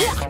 Yeah.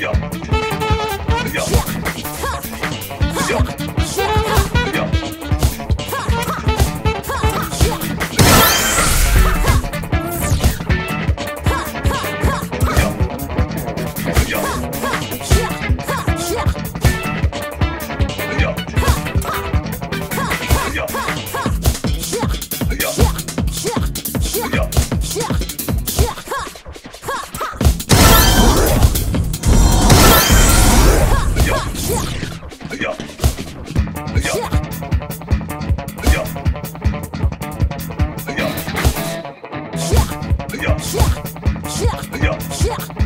Yo. Yeah.